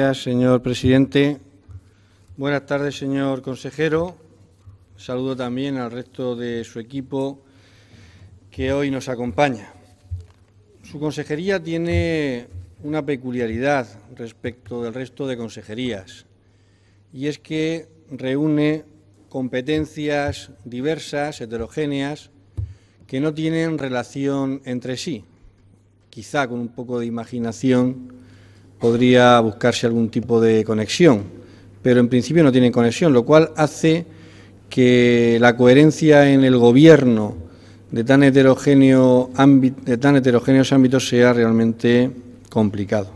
Gracias, señor presidente. Buenas tardes, señor consejero. Saludo también al resto de su equipo que hoy nos acompaña. Su consejería tiene una peculiaridad respecto del resto de consejerías y es que reúne competencias diversas, heterogéneas, que no tienen relación entre sí. Quizá con un poco de imaginación podría buscarse algún tipo de conexión, pero en principio no tienen conexión, lo cual hace que la coherencia en el gobierno de tan, heterogéneo de tan heterogéneos ámbitos sea realmente complicado.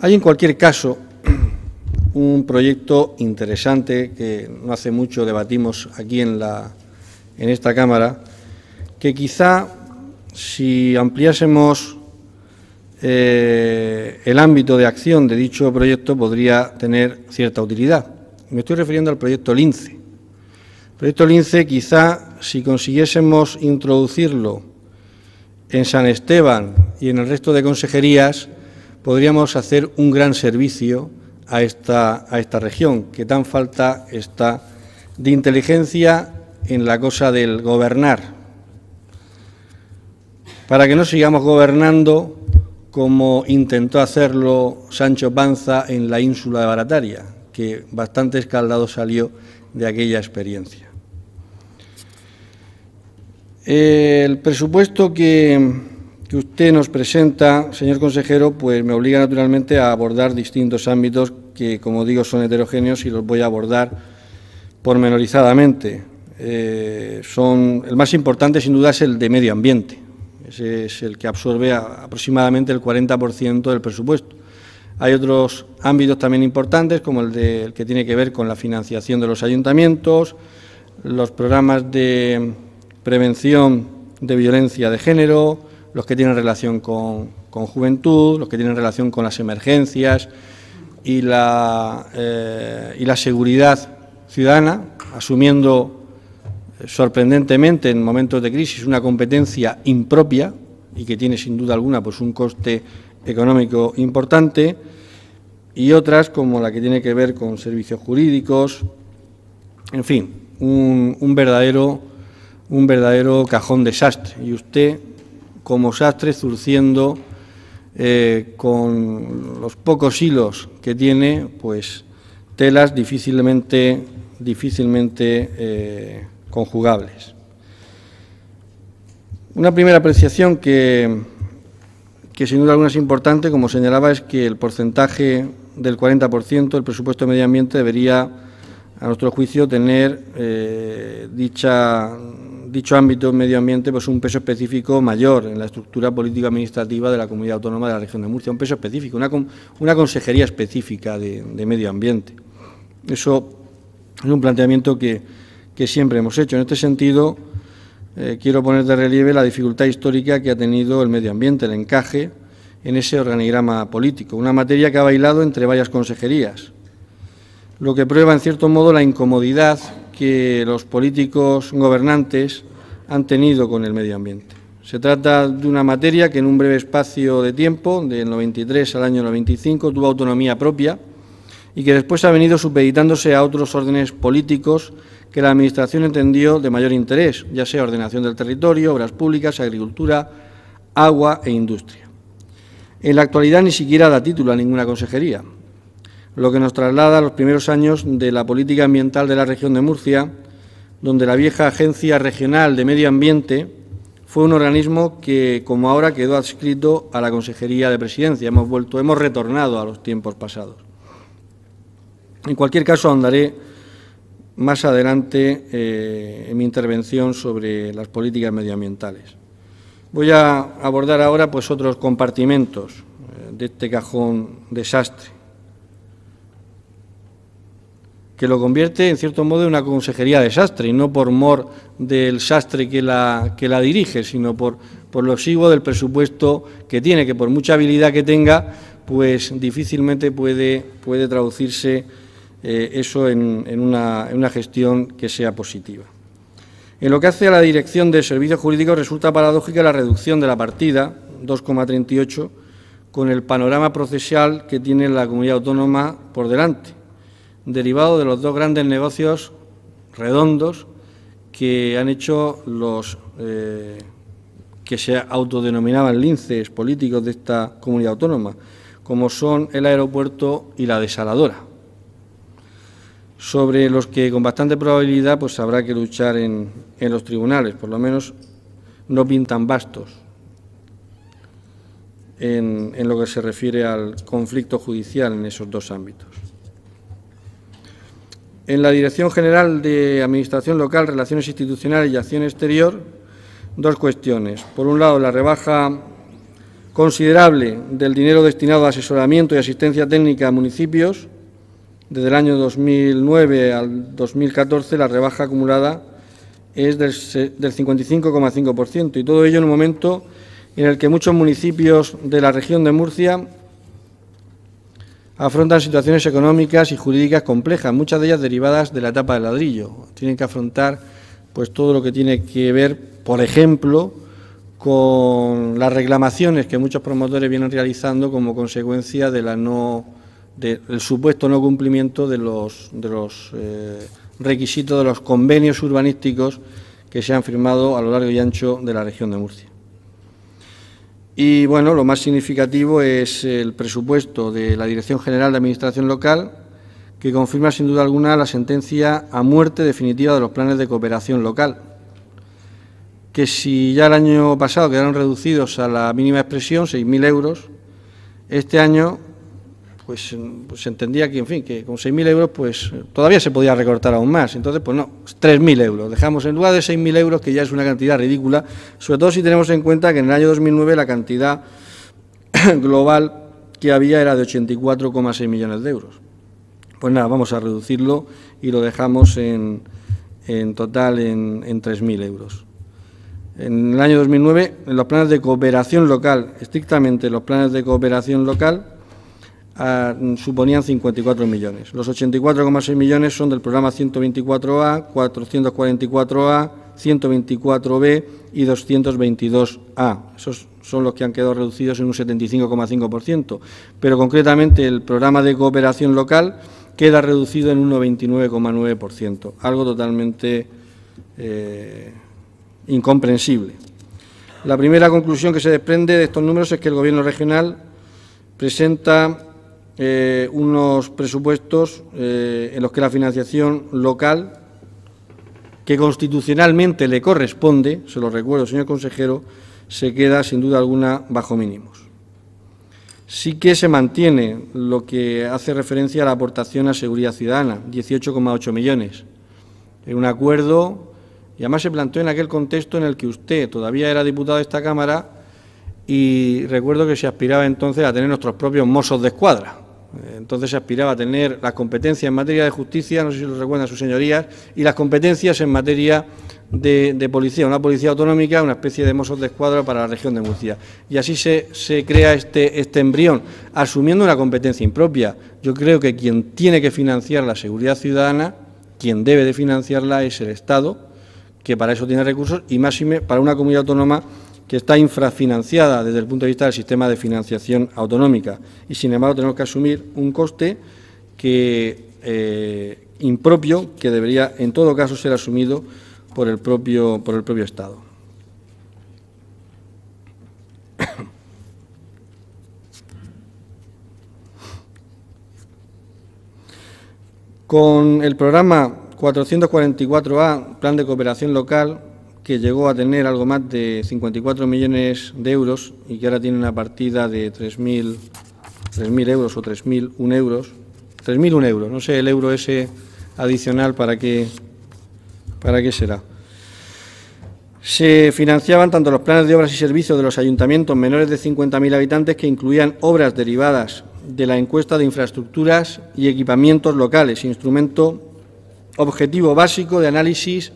Hay en cualquier caso un proyecto interesante que no hace mucho debatimos aquí en, la, en esta Cámara, que quizá si ampliásemos eh, el ámbito de acción de dicho proyecto podría tener cierta utilidad. Me estoy refiriendo al proyecto LINCE. El proyecto LINCE quizá si consiguiésemos introducirlo en San Esteban y en el resto de consejerías, podríamos hacer un gran servicio a esta, a esta región, que tan falta está de inteligencia en la cosa del gobernar, para que no sigamos gobernando como intentó hacerlo Sancho Panza en la ínsula de Barataria, que bastante escaldado salió de aquella experiencia. El presupuesto que, usted nos presenta, señor consejero, pues me obliga naturalmente a abordar distintos ámbitos que, como digo, son heterogéneos y los voy a abordar pormenorizadamente. Eh, son, el más importante, sin duda, es el de medio ambiente. Ese es el que absorbe aproximadamente el 40% del presupuesto. Hay otros ámbitos también importantes, como el, que tiene que ver con la financiación de los ayuntamientos, los programas de prevención de violencia de género, los que tienen relación con, juventud, los que tienen relación con las emergencias y la, eh, y la seguridad ciudadana, asumiendo sorprendentemente en momentos de crisis una competencia impropia y que tiene sin duda alguna pues un coste económico importante y otras como la que tiene que ver con servicios jurídicos, en fin, un, verdadero un verdadero cajón de sastre y usted como sastre zurciendo eh, con los pocos hilos que tiene, pues telas difícilmente, difícilmente eh, conjugables. Una primera apreciación que, que sin duda alguna es importante, como señalaba, es que el porcentaje del 40% del presupuesto de medio ambiente debería, a nuestro juicio, tener eh, dicha, dicho ámbito medio ambiente pues un peso específico mayor en la estructura político-administrativa de la comunidad autónoma de la región de Murcia, un peso específico, una, una consejería específica de, de medio ambiente. Eso es un planteamiento que, que siempre hemos hecho. En este sentido, eh, quiero poner de relieve la dificultad histórica que ha tenido el medio ambiente, el encaje en ese organigrama político, una materia que ha bailado entre varias consejerías, lo que prueba, en cierto modo, la incomodidad que los políticos gobernantes han tenido con el medio ambiente. Se trata de una materia que en un breve espacio de tiempo, del 93 al año 95, tuvo autonomía propia y que después ha venido supeditándose a otros órdenes políticos que la Administración entendió de mayor interés, ya sea ordenación del territorio, obras públicas, agricultura, agua e industria. En la actualidad ni siquiera da título a ninguna consejería, lo que nos traslada a los primeros años de la política ambiental de la región de Murcia, donde la vieja Agencia Regional de Medio Ambiente fue un organismo que, como ahora, quedó adscrito a la Consejería de Presidencia. Hemos vuelto, hemos retornado a los tiempos pasados. En cualquier caso, ahondaré más adelante eh, en mi intervención sobre las políticas medioambientales. Voy a abordar ahora pues, otros compartimentos eh, de este cajón desastre, que lo convierte en cierto modo en una consejería desastre, y no por mor del sastre que la, que la dirige, sino por, por lo exiguo del presupuesto que tiene, que por mucha habilidad que tenga, pues difícilmente puede, puede traducirse eh, eso en, una, gestión que sea positiva. En lo que hace a la dirección de servicios jurídicos, resulta paradójica la reducción de la partida, 2,38, con el panorama procesal que tiene la comunidad autónoma por delante, derivado de los dos grandes negocios redondos que han hecho los eh, que se autodenominaban linces políticos de esta comunidad autónoma, como son el aeropuerto y la desaladora, sobre los que con bastante probabilidad pues habrá que luchar en, en los tribunales, por lo menos no pintan bastos en, en lo que se refiere al conflicto judicial en esos dos ámbitos. En la Dirección General de Administración Local, Relaciones Institucionales y Acción Exterior, dos cuestiones. Por un lado, la rebaja considerable del dinero destinado a asesoramiento y asistencia técnica a municipios. Desde el año 2009 al 2014, la rebaja acumulada es del 55,5%, y todo ello en un momento en el que muchos municipios de la región de Murcia afrontan situaciones económicas y jurídicas complejas, muchas de ellas derivadas de la etapa del ladrillo. Tienen que afrontar pues todo lo que tiene que ver, por ejemplo, con las reclamaciones que muchos promotores vienen realizando como consecuencia de la no del supuesto no cumplimiento de los, de los eh, requisitos de los convenios urbanísticos que se han firmado a lo largo y ancho de la región de Murcia. Y bueno, lo más significativo es el presupuesto de la Dirección General de Administración Local, que confirma sin duda alguna la sentencia a muerte definitiva de los planes de cooperación local, que si ya el año pasado quedaron reducidos a la mínima expresión, 6.000 euros, este año pues, pues, se entendía que, en fin, que con 6.000 euros pues todavía se podía recortar aún más. Entonces, pues no, 3.000 euros. Dejamos en lugar de 6.000 euros, que ya es una cantidad ridícula, sobre todo si tenemos en cuenta que en el año 2009 la cantidad global que había era de 84,6 millones de euros. Pues nada, vamos a reducirlo y lo dejamos en, en total en, en 3.000 euros. En el año 2009, en los planes de cooperación local, estrictamente los planes de cooperación local, suponían 54 millones. Los 84,6 millones son del programa 124A, 444A, 124B y 222A. Esos son los que han quedado reducidos en un 75,5%, pero concretamente el programa de cooperación local queda reducido en un 99,9%, algo totalmente eh, incomprensible. La primera conclusión que se desprende de estos números es que el Gobierno regional presenta eh, unos presupuestos eh, en los que la financiación local, que constitucionalmente le corresponde, se lo recuerdo, señor consejero, se queda sin duda alguna bajo mínimos. Sí que se mantiene lo que hace referencia a la aportación a seguridad ciudadana, 18,8 millones, en un acuerdo, y además se planteó en aquel contexto en el que usted todavía era diputado de esta Cámara y recuerdo que se aspiraba entonces a tener nuestros propios mozos de escuadra, entonces aspiraba a tener las competencias en materia de justicia, no sé si lo recuerdan sus señorías, y las competencias en materia de, policía, una policía autonómica, una especie de mozos de escuadra para la región de Murcia. Y así se, se crea este, este embrión, asumiendo una competencia impropia. Yo creo que quien tiene que financiar la seguridad ciudadana, quien debe de financiarla es el Estado, que para eso tiene recursos, y más para una comunidad autónoma que está infrafinanciada desde el punto de vista del sistema de financiación autonómica y, sin embargo, tenemos que asumir un coste que eh, impropio que debería, en todo caso, ser asumido por el propio, por el propio Estado. Con el programa 444A, Plan de Cooperación Local, que llegó a tener algo más de 54 millones de euros y que ahora tiene una partida de 3.000 euros o 3.001 euros. 3.001 euros, no sé el euro ese adicional para qué, para qué será. Se financiaban tanto los planes de obras y servicios de los ayuntamientos menores de 50.000 habitantes que incluían obras derivadas de la encuesta de infraestructuras y equipamientos locales, instrumento objetivo básico de análisis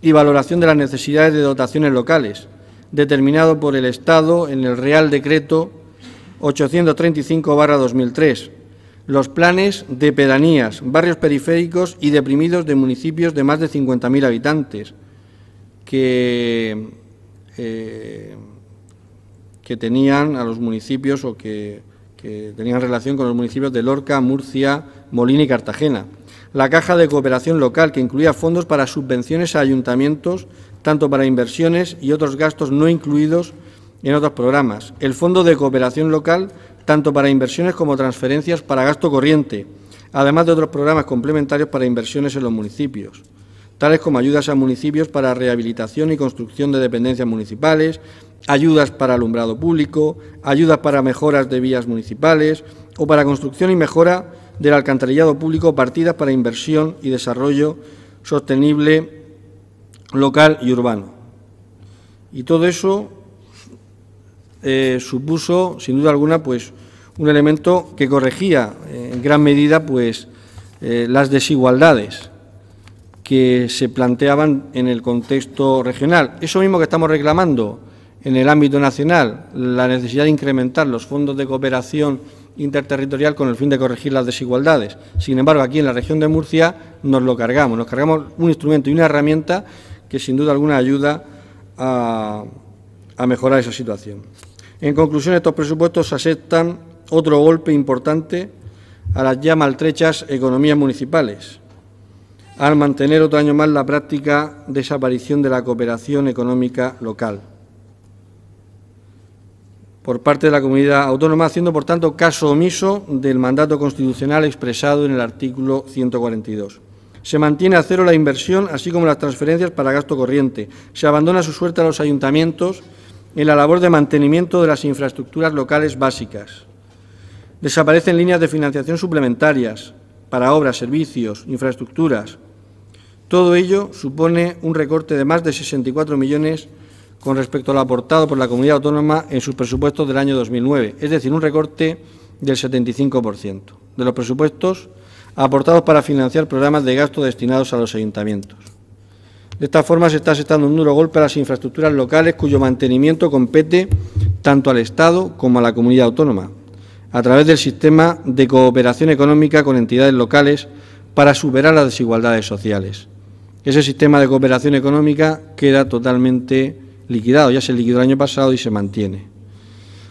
y valoración de las necesidades de dotaciones locales, determinado por el Estado en el Real Decreto 835-2003, los planes de pedanías, barrios periféricos y deprimidos de municipios de más de 50.000 habitantes, que, eh, que tenían a los municipios o que, que tenían relación con los municipios de Lorca, Murcia, Molina y Cartagena. La Caja de Cooperación Local, que incluía fondos para subvenciones a ayuntamientos, tanto para inversiones y otros gastos no incluidos en otros programas. El Fondo de Cooperación Local, tanto para inversiones como transferencias para gasto corriente, además de otros programas complementarios para inversiones en los municipios, tales como ayudas a municipios para rehabilitación y construcción de dependencias municipales, ayudas para alumbrado público, ayudas para mejoras de vías municipales o para construcción y mejora del alcantarillado público, partidas para inversión y desarrollo sostenible local y urbano. Y todo eso eh, supuso, sin duda alguna, pues un elemento que corregía eh, en gran medida pues eh, las desigualdades que se planteaban en el contexto regional. Eso mismo que estamos reclamando en el ámbito nacional, la necesidad de incrementar los fondos de cooperación interterritorial con el fin de corregir las desigualdades. Sin embargo, aquí en la región de Murcia nos lo cargamos, nos cargamos un instrumento y una herramienta que sin duda alguna ayuda a, mejorar esa situación. En conclusión, estos presupuestos aceptan otro golpe importante a las ya maltrechas economías municipales, al mantener otro año más la práctica desaparición de la cooperación económica local por parte de la comunidad autónoma, haciendo, por tanto, caso omiso del mandato constitucional expresado en el artículo 142. Se mantiene a cero la inversión, así como las transferencias para gasto corriente. Se abandona su suerte a los ayuntamientos en la labor de mantenimiento de las infraestructuras locales básicas. Desaparecen líneas de financiación suplementarias para obras, servicios, infraestructuras. Todo ello supone un recorte de más de 64 millones con respecto a lo aportado por la comunidad autónoma en sus presupuestos del año 2009, es decir, un recorte del 75% de los presupuestos aportados para financiar programas de gasto destinados a los ayuntamientos. De esta forma se está asestando un duro golpe a las infraestructuras locales cuyo mantenimiento compete tanto al Estado como a la comunidad autónoma, a través del sistema de cooperación económica con entidades locales para superar las desigualdades sociales. Ese sistema de cooperación económica queda totalmente liquidado, ya se liquidó el año pasado y se mantiene.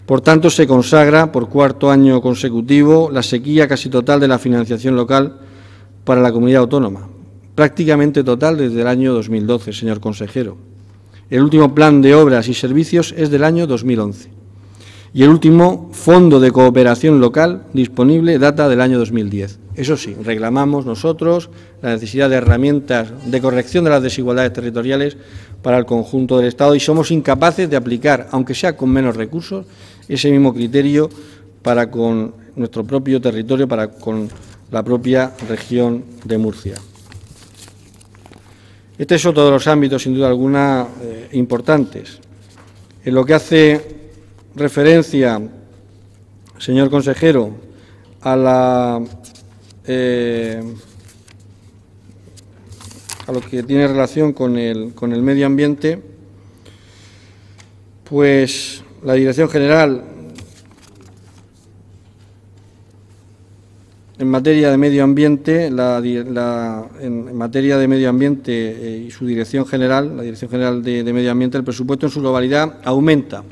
Por tanto, se consagra por cuarto año consecutivo la sequía casi total de la financiación local para la comunidad autónoma, prácticamente total desde el año 2012, señor consejero. El último plan de obras y servicios es del año 2011 y el último fondo de cooperación local disponible data del año 2010. Eso sí, reclamamos nosotros la necesidad de herramientas de corrección de las desigualdades territoriales para el conjunto del Estado y somos incapaces de aplicar, aunque sea con menos recursos, ese mismo criterio para con nuestro propio territorio, para con la propia región de Murcia. Este es otro de los ámbitos, sin duda alguna, eh, importantes. En lo que hace referencia, señor consejero, a la eh, a lo que tiene relación con el, con el medio ambiente, pues la Dirección General en materia de medio ambiente, la, en, materia de medio ambiente eh, y su dirección general, la Dirección General de, de, Medio Ambiente, el presupuesto en su globalidad aumenta.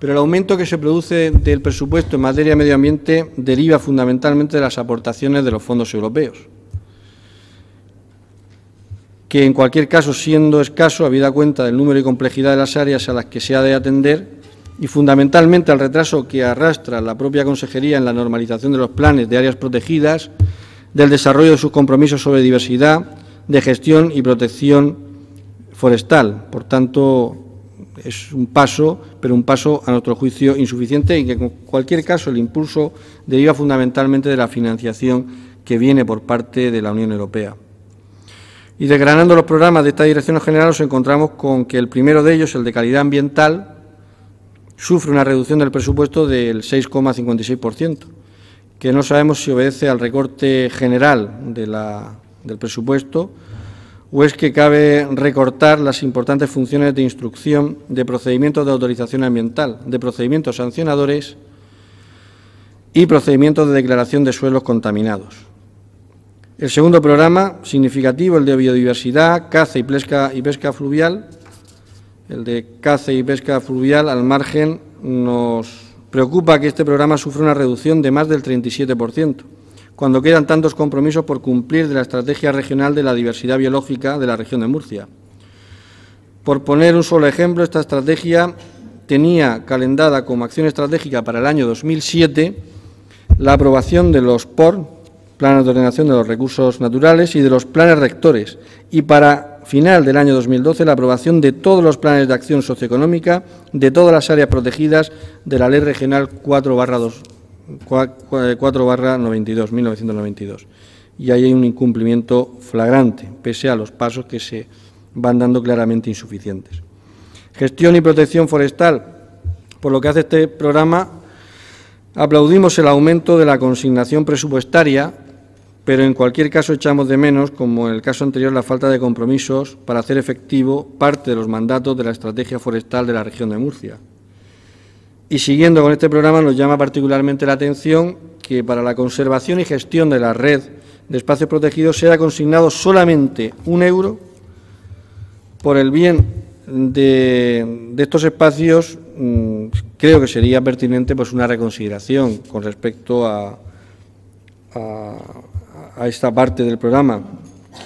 Pero el aumento que se produce del presupuesto en materia de medio ambiente deriva fundamentalmente de las aportaciones de los fondos europeos que en cualquier caso, siendo escaso, habida cuenta del número y complejidad de las áreas a las que se ha de atender y fundamentalmente al retraso que arrastra la propia Consejería en la normalización de los planes de áreas protegidas, del desarrollo de sus compromisos sobre diversidad, de gestión y protección forestal. Por tanto, es un paso, pero un paso a nuestro juicio insuficiente y que en cualquier caso el impulso deriva fundamentalmente de la financiación que viene por parte de la Unión Europea. Y desgranando los programas de esta Dirección General nos encontramos con que el primero de ellos, el de calidad ambiental, sufre una reducción del presupuesto del 6,56%, que no sabemos si obedece al recorte general del presupuesto o es que cabe recortar las importantes funciones de instrucción de procedimientos de autorización ambiental, de procedimientos sancionadores y procedimientos de declaración de suelos contaminados. El segundo programa significativo, el de biodiversidad, caza y pesca, y pesca fluvial, el de caza y pesca fluvial al margen nos preocupa que este programa sufra una reducción de más del 37%, cuando quedan tantos compromisos por cumplir de la estrategia regional de la diversidad biológica de la región de Murcia. Por poner un solo ejemplo, esta estrategia tenía calendada como acción estratégica para el año 2007 la aprobación de los POR, planes de ordenación de los recursos naturales, y de los planes rectores, y para final del año 2012 la aprobación de todos los planes de acción socioeconómica de todas las áreas protegidas de la Ley Regional 4 92, 1992. Y ahí hay un incumplimiento flagrante, pese a los pasos que se van dando claramente insuficientes. Gestión y protección forestal. Por lo que hace este programa, aplaudimos el aumento de la consignación presupuestaria, pero en cualquier caso echamos de menos, como en el caso anterior, la falta de compromisos para hacer efectivo parte de los mandatos de la estrategia forestal de la región de Murcia. Y siguiendo con este programa, nos llama particularmente la atención que para la conservación y gestión de la red de espacios protegidos sea consignado solamente un euro por el bien de, estos espacios, mm, creo que sería pertinente pues, una reconsideración con respecto a, a, esta parte del programa,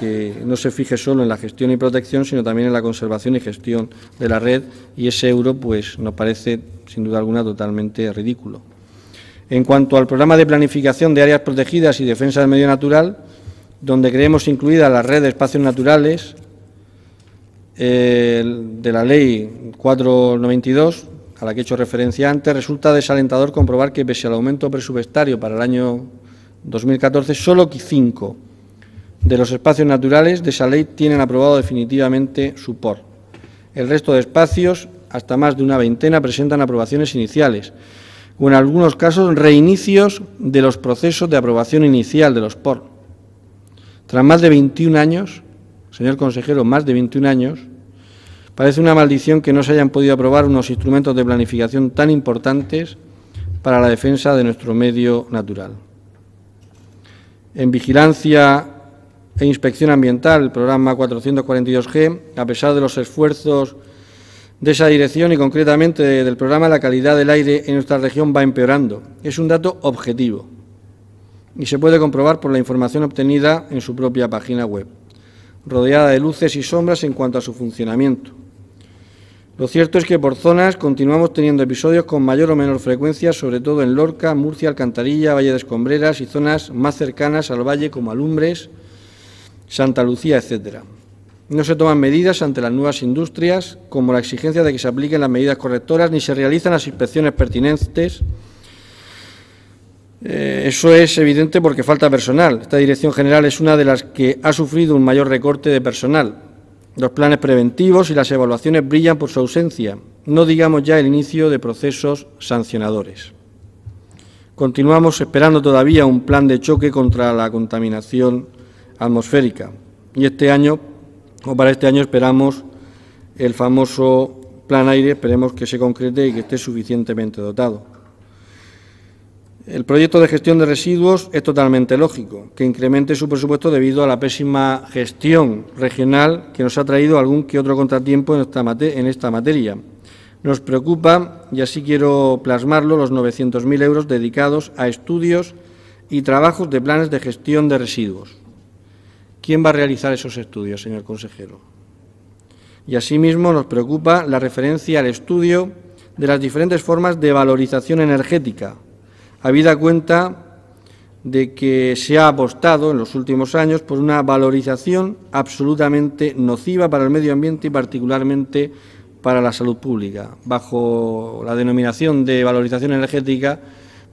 que no se fije solo en la gestión y protección, sino también en la conservación y gestión de la red, y ese euro pues, nos parece, sin duda alguna, totalmente ridículo. En cuanto al programa de planificación de áreas protegidas y defensa del medio natural, donde creemos incluida la red de espacios naturales, de la Ley 492, a la que he hecho referencia antes, resulta desalentador comprobar que, pese al aumento presupuestario para el año 2014, solo cinco de los espacios naturales de esa ley tienen aprobado definitivamente su POR. El resto de espacios, hasta más de una veintena, presentan aprobaciones iniciales o, en algunos casos, reinicios de los procesos de aprobación inicial de los POR. Tras más de 21 años, señor consejero, más de 21 años, parece una maldición que no se hayan podido aprobar unos instrumentos de planificación tan importantes para la defensa de nuestro medio natural. En vigilancia e inspección ambiental, el programa 442G, a pesar de los esfuerzos de esa dirección y concretamente del programa, la calidad del aire en nuestra región va empeorando. Es un dato objetivo y se puede comprobar por la información obtenida en su propia página web rodeada de luces y sombras en cuanto a su funcionamiento. Lo cierto es que por zonas continuamos teniendo episodios con mayor o menor frecuencia, sobre todo en Lorca, Murcia, Alcantarilla, Valle de Escombreras y zonas más cercanas al valle como Alumbres, Santa Lucía, etcétera. No se toman medidas ante las nuevas industrias, como la exigencia de que se apliquen las medidas correctoras, ni se realizan las inspecciones pertinentes eh, eso es evidente porque falta personal. Esta dirección general es una de las que ha sufrido un mayor recorte de personal. Los planes preventivos y las evaluaciones brillan por su ausencia, no digamos ya el inicio de procesos sancionadores. Continuamos esperando todavía un plan de choque contra la contaminación atmosférica y este año, o para este año, esperamos el famoso plan aire, esperemos que se concrete y que esté suficientemente dotado. El proyecto de gestión de residuos es totalmente lógico, que incremente su presupuesto debido a la pésima gestión regional que nos ha traído algún que otro contratiempo en esta, materia. Nos preocupa, y así quiero plasmarlo, los 900.000 euros dedicados a estudios y trabajos de planes de gestión de residuos. ¿Quién va a realizar esos estudios, señor consejero? Y asimismo nos preocupa la referencia al estudio de las diferentes formas de valorización energética habida cuenta de que se ha apostado en los últimos años por una valorización absolutamente nociva para el medio ambiente y particularmente para la salud pública. Bajo la denominación de valorización energética,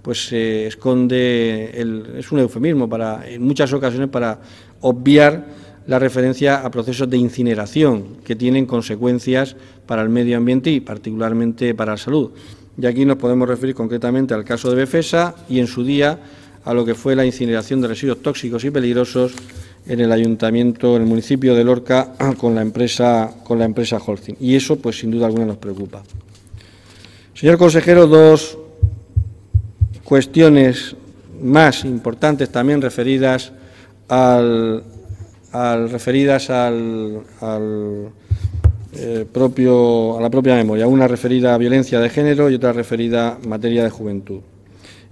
pues se esconde, es un eufemismo para, en muchas ocasiones para obviar la referencia a procesos de incineración que tienen consecuencias para el medio ambiente y particularmente para la salud. Y aquí nos podemos referir concretamente al caso de Befesa y en su día a lo que fue la incineración de residuos tóxicos y peligrosos en el ayuntamiento, en el municipio de Lorca, con la empresa, con la empresa Holcim. Y eso, pues sin duda alguna, nos preocupa. Señor consejero, dos cuestiones más importantes también referidas al, referidas al eh, propio, a la propia memoria, una referida a violencia de género y otra referida a materia de juventud.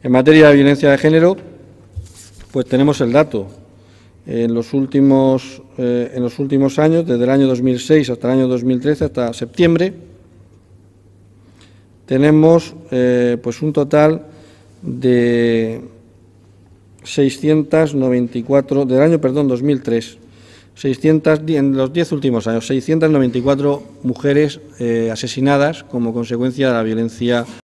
En materia de violencia de género, pues tenemos el dato. En los últimos, eh, en los últimos años, desde el año 2006 hasta el año 2013, hasta septiembre, tenemos eh, pues un total de 694, del año, perdón, 2003, 600, en los 10 últimos años, 694 mujeres eh, asesinadas como consecuencia de la violencia